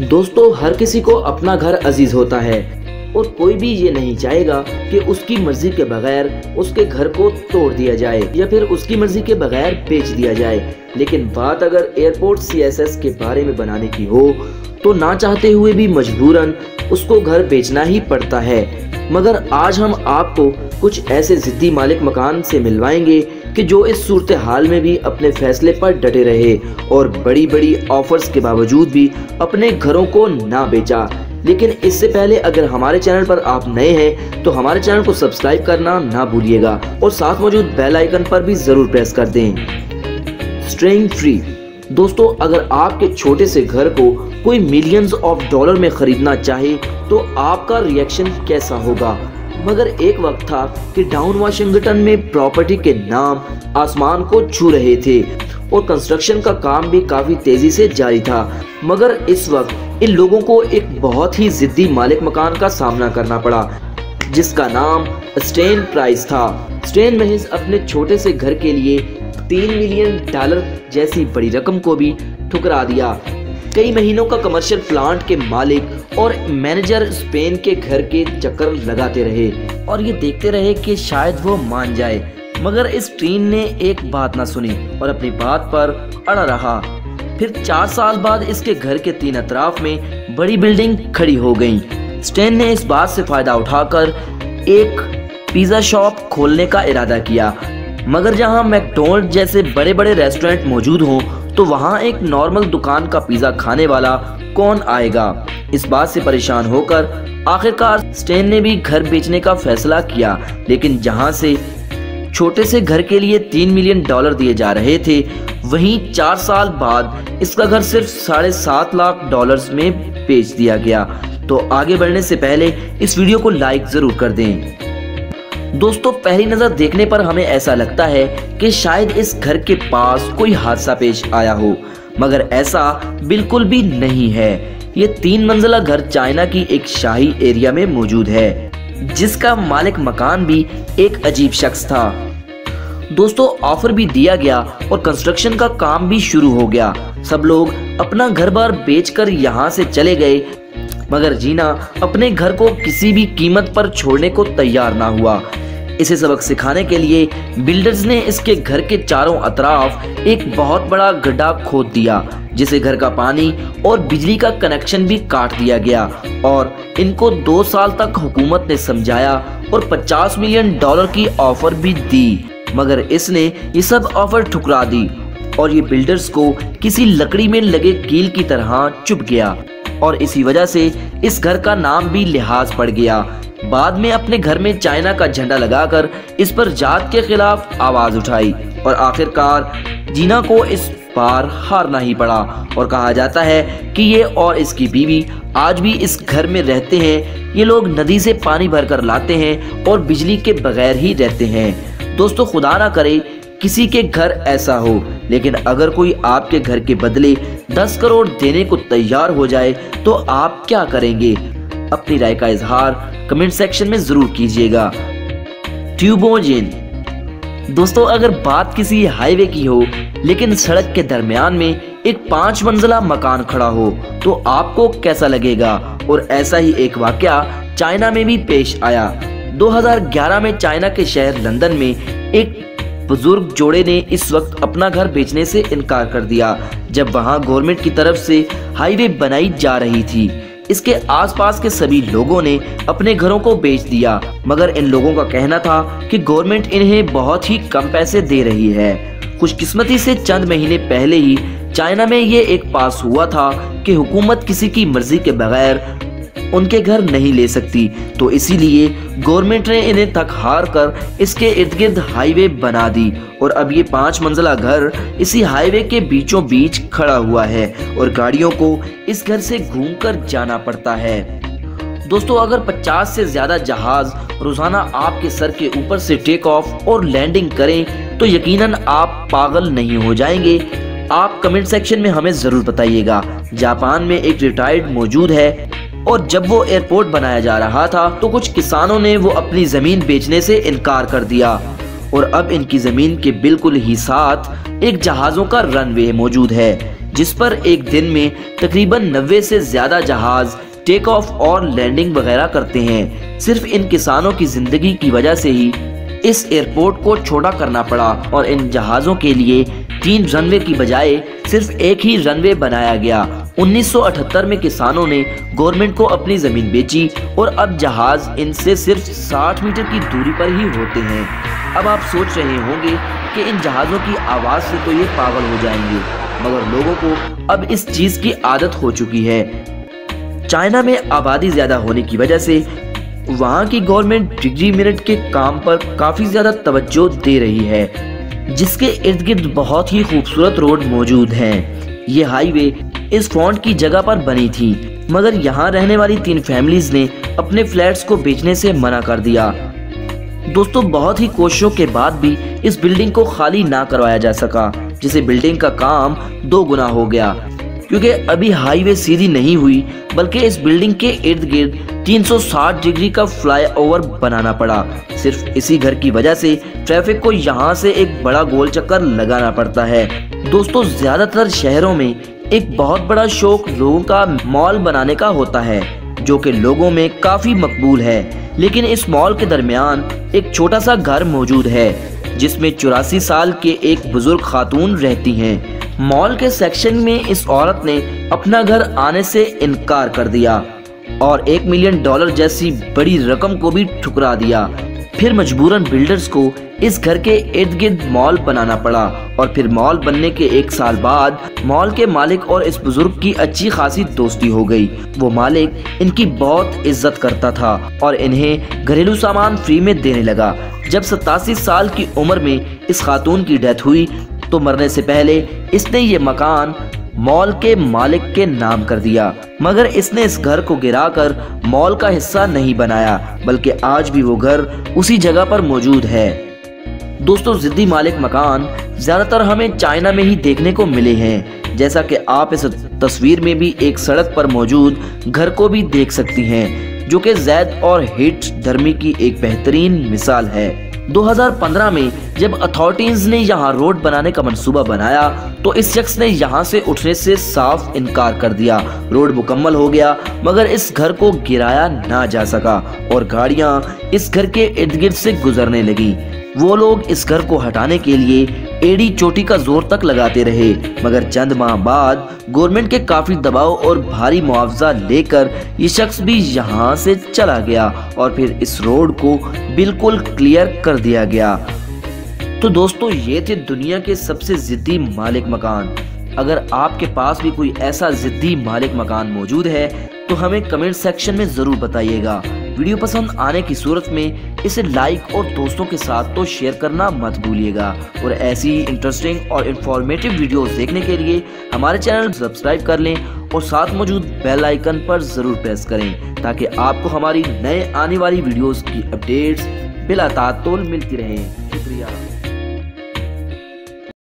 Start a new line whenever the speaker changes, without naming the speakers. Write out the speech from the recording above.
दोस्तों, हर किसी को अपना घर अज़ीज़ होता है और कोई भी ये नहीं चाहेगा कि उसकी मर्ज़ी के बगैर उसके घर को तोड़ दिया जाए या फिर उसकी मर्ज़ी के बगैर बेच दिया जाए। लेकिन बात अगर एयरपोर्ट सीएसएस के बारे में बनाने की हो तो ना चाहते हुए भी मजबूरन उसको घर बेचना ही पड़ता है। मगर आज हम आपको कुछ ऐसे जिद्दी मालिक मकान से मिलवाएँगे कि जो इस सूरत हाल में भी अपने फैसले पर डटे रहे और बड़ी बड़ी ऑफर्स के बावजूद भी अपने घरों को ना बेचा। लेकिन इससे पहले अगर हमारे चैनल पर आप नए हैं तो हमारे चैनल को सब्सक्राइब करना ना भूलिएगा और साथ मौजूद बेल आइकन पर भी ज़रूर प्रेस कर दें। स्ट्रेइंग फ्री दोस्तों, अगर आपके छोटे से घर को कोई मिलियंस ऑफ़ डॉलर में खरीदना चाहे तो आपका रिएक्शन कैसा होगा? मगर एक वक्त था कि डाउन वाशिंगटन में प्रॉपर्टी के नाम आसमान को छू रहे थे और कंस्ट्रक्शन का काम भी काफ़ी तेज़ी से जारी था। मगर इस वक्त इन लोगों को एक बहुत ही जिद्दी मालिक मकान का सामना करना पड़ा, जिसका नाम स्टेन प्राइस था। स्टेन महज अपने छोटे से घर के लिए तीन मिलियन डॉलर जैसी बड़ी रकम को भी ठुकरा दिया। कई महीनों का कमर्शियल प्लांट के मालिक और मैनेजर स्पेन के घर के चक्कर लगाते रहे और ये देखते रहे कि शायद वो मान जाए। मगर इस ट्रेन ने एक बात ना सुनी और अपनी बात पर अड़ा रहा। फिर चार साल बाद इसके घर के तीन अतराफ में बड़ी बिल्डिंग खड़ी हो गई। स्टेन ने इस बात से फ़ायदा उठाकर एक पिज्जा शॉप खोलने का इरादा किया। मगर जहाँ मैकडोनल्ड जैसे बड़े बड़े रेस्टोरेंट मौजूद हों तो वहाँ एक नॉर्मल दुकान का पिज्जा खाने वाला कौन आएगा? इस बात से परेशान होकर आखिरकार स्टेन ने भी घर बेचने का फैसला किया। लेकिन जहाँ से छोटे से घर के लिए तीन मिलियन डॉलर दिए जा रहे थे, वहीं चार साल बाद इसका घर सिर्फ़ साढ़े सात लाख डॉलर्स में बेच दिया गया। तो आगे बढ़ने से पहले इस वीडियो को लाइक ज़रूर कर दें। दोस्तों, पहली नज़र देखने पर हमें ऐसा लगता है कि शायद इस घर के पास कोई हादसा पेश आया हो, मगर ऐसा बिल्कुल भी नहीं है। ये तीन मंजिला घर चाइना की एक शाही एरिया में मौजूद है, जिसका मालिक मकान भी एक अजीब शख्स था। दोस्तों, ऑफ़र भी दिया गया और कंस्ट्रक्शन का काम भी शुरू हो गया। सब लोग अपना घर बार बेचकर यहाँ से चले गए मगर जीना अपने घर को किसी भी कीमत पर छोड़ने को तैयार ना हुआ। इसे सबक सिखाने के लिए बिल्डर्स ने इसके घर के चारों अतराफ एक बहुत बड़ा गड्ढा खोद दिया, जिसे घर का पानी और बिजली का कनेक्शन भी काट दिया गया और इनको दो साल तक हुकूमत ने समझाया और 50 मिलियन डॉलर की ऑफ़र भी दी। मगर इसने ये सब ऑफ़र ठुकरा दी और ये बिल्डर्स को किसी लकड़ी में लगे कील की तरह चुप गया। और इसी वजह से इस घर का नाम भी लिहाज पड़ गया। बाद में अपने घर में चाइना का झंडा लगाकर इस पर जात के खिलाफ आवाज़ उठाई और आखिरकार जीना को इस बार हारना ही पड़ा। और कहा जाता है कि ये और इसकी बीवी आज भी इस घर में रहते हैं। ये लोग नदी से पानी भरकर लाते हैं और बिजली के बगैर ही रहते हैं। दोस्तों, खुदा ना करे किसी के घर ऐसा हो। लेकिन अगर कोई आपके घर के बदले 10 करोड़ देने को तैयार हो जाए तो आप क्या करेंगे? अपनी राय का इजहार कमेंट सेक्शन में ज़रूर कीजिएगा। ट्यूबोजिन दोस्तों, अगर बात किसी हाईवे की हो, लेकिन सड़क के दरमियान में एक पाँच मंजिला मकान खड़ा हो तो आपको कैसा लगेगा? और ऐसा ही एक वाक्य चाइना में भी पेश आया। 2011 में चाइना के शहर लंदन में एक बुज़ुर्ग जोड़े ने इस वक्त अपना घर बेचने से इनकार कर दिया, जब वहाँ गवर्नमेंट की तरफ़ से हाईवे बनाई जा रही थी। इसके आसपास के सभी लोगों ने अपने घरों को बेच दिया, मगर इन लोगों का कहना था कि गवर्नमेंट इन्हें बहुत ही कम पैसे दे रही है। खुशकिस्मती से चंद महीने पहले ही चाइना में ये एक पास हुआ था कि हुकूमत किसी की मर्ज़ी के बगैर उनके घर नहीं ले सकती। तो इसीलिए गवर्नमेंट ने इन्हें थक हार कर इसके इर्द गिर्द हाईवे बना दी। और अब ये पाँच मंजिला घर इसी हाईवे के बीचों बीच खड़ा हुआ है और गाड़ियों को इस घर से घूमकर जाना पड़ता है। दोस्तों, अगर 50 से ज़्यादा जहाज़ रोज़ाना आपके सर के ऊपर से टेक ऑफ़ और लैंडिंग करें तो यकीनन आप पागल नहीं हो जाएँगे। आप कमेंट सेक्शन में हमें ज़रूर बताइएगा। जापान में एक रिटायर्ड मौजूद है। और जब वो एयरपोर्ट बनाया जा रहा था तो कुछ किसानों ने वो अपनी ज़मीन बेचने से इनकार कर दिया। और अब इनकी ज़मीन के बिल्कुल ही साथ एक जहाजों का रनवे मौजूद है, जिस पर एक दिन में तकरीबन 90 से ज़्यादा जहाज़ टेक ऑफ़ और लैंडिंग वगैरह करते हैं। सिर्फ़ इन किसानों की ज़िंदगी की वजह से ही इस एयरपोर्ट को छोटा करना पड़ा और इन जहाज़ों के लिए तीन रनवे की बजाय सिर्फ़ एक ही रनवे बनाया गया। 1978 में किसानों ने गवर्नमेंट को अपनी ज़मीन बेची और अब जहाज़ इनसे सिर्फ़ 60 मीटर की दूरी पर ही होते हैं। अब आप सोच रहे होंगे कि इन जहाज़ों की आवाज़ से तो ये पागल हो जाएँगे, मगर लोगों को अब इस चीज़ की आदत हो चुकी है। चाइना में आबादी ज़्यादा होने की वजह से वहाँ की गवर्नमेंट डिग्री मिनट के काम पर काफ़ी ज़्यादा तवज्जो दे रही है, जिसके इर्द गिर्द बहुत ही खूबसूरत रोड मौजूद हैं। ये हाईवे इस फॉन्ट की जगह पर बनी थी। मगर यहाँ रहने वाली तीन फैमिलीज़ ने अपने फ्लैट्स को बेचने से मना कर दिया। दोस्तों, बहुत ही कोशिशों के बाद भी इस बिल्डिंग को खाली ना करवाया जा सका, जिसे बिल्डिंग का काम दो गुना हो गया। क्योंकि अभी हाईवे सीधी नहीं हुई, बल्कि इस बिल्डिंग के इर्द गिर्द 360 डिग्री का फ्लाईओवर बनाना पड़ा। सिर्फ़ इसी घर की वजह से ट्रैफ़िक को यहाँ से एक बड़ा गोल चक्कर लगाना पड़ता है। दोस्तों, ज़्यादातर शहरों में एक बहुत बड़ा शौक लोगों का मॉल बनाने का होता है, जो कि लोगों में काफ़ी मकबूल है। लेकिन इस मॉल के दरमियान एक छोटा सा घर मौजूद है, जिसमें चौरासी साल के एक बुज़ुर्ग खातून रहती हैं। मॉल के सेक्शन में इस औरत ने अपना घर आने से इनकार कर दिया और एक मिलियन डॉलर जैसी बड़ी रकम को भी ठुकरा दिया। फिर मजबूरन बिल्डर्स को इस घर के इर्द गिर्द मॉल बनाना पड़ा और फिर मॉल बनने के एक साल बाद मॉल के मालिक और इस बुज़ुर्ग की अच्छी खासी दोस्ती हो गई। वो मालिक इनकी बहुत इज़्ज़त करता था और इन्हें घरेलू सामान फ्री में देने लगा। जब सतासी साल की उम्र में इस खातून की डेथ हुई तो मरने से पहले इसने ये मकान मॉल के मालिक के नाम कर दिया। मगर इसने इस घर को गिराकर मॉल का हिस्सा नहीं बनाया, बल्कि आज भी वो घर उसी जगह पर मौजूद है। दोस्तों, जिद्दी मालिक मकान ज़्यादातर हमें चाइना में ही देखने को मिले हैं। जैसा कि आप इस तस्वीर में भी एक सड़क पर मौजूद घर को भी देख सकती हैं, जो कि जैद और हिट धर्मी की एक बेहतरीन मिसाल है। 2015 में जब अथॉरिटीज ने यहाँ रोड बनाने का मंसूबा बनाया तो इस शख्स ने यहाँ से उठने से साफ़ इनकार कर दिया। रोड मुकम्मल हो गया, मगर इस घर को गिराया ना जा सका और गाड़ियाँ इस घर के इर्द गिर्द से गुजरने लगी। वो लोग इस घर को हटाने के लिए एडी चोटी का ज़ोर तक लगाते रहे, मगर चंद माह बाद गवर्नमेंट के काफ़ी दबाव और भारी मुआवजा लेकर ये शख्स भी यहाँ से चला गया और फिर इस रोड को बिल्कुल क्लियर कर दिया गया। तो दोस्तों, ये थे दुनिया के सबसे जिद्दी मालिक मकान। अगर आपके पास भी कोई ऐसा जिद्दी मालिक मकान मौजूद है तो हमें कमेंट सेक्शन में ज़रूर बताइएगा। वीडियो पसंद आने की सूरत में इसे लाइक और दोस्तों के साथ तो शेयर करना मत भूलिएगा। और ऐसी ही इंटरेस्टिंग और इन्फॉर्मेटिव वीडियोस देखने के लिए हमारे चैनल सब्सक्राइब कर लें और साथ मौजूद बेल आइकन पर ज़रूर प्रेस करें, ताकि आपको हमारी नए आने वाली वीडियोस की अपडेट्स बिला मिलती रहें। शुक्रिया।